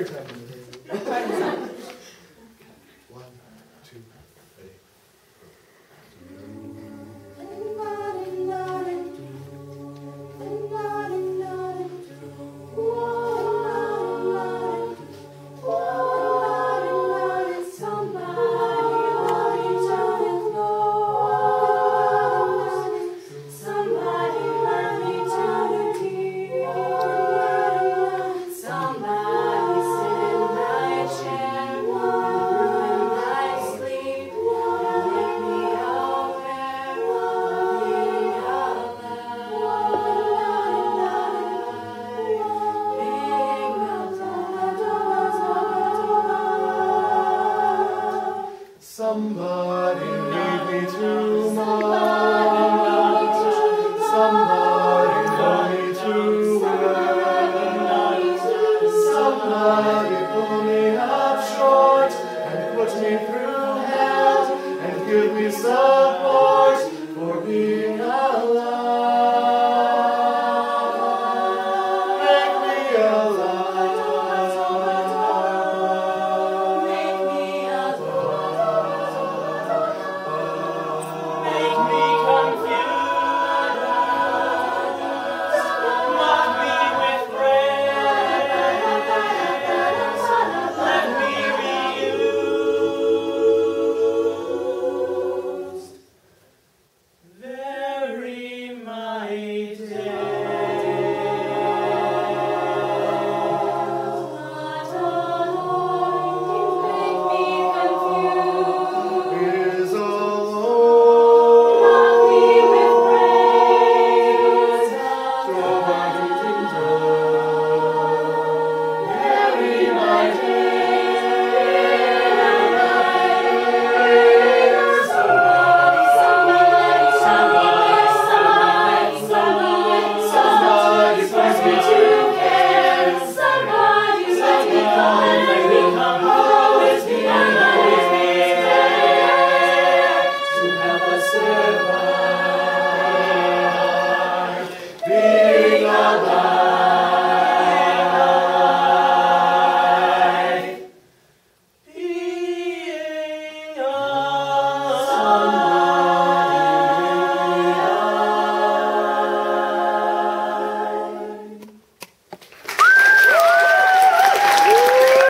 every time. Somebody lead me to Mars. Somebody lead me to Mars. Somebody pull me up short and put me through hell and give me some.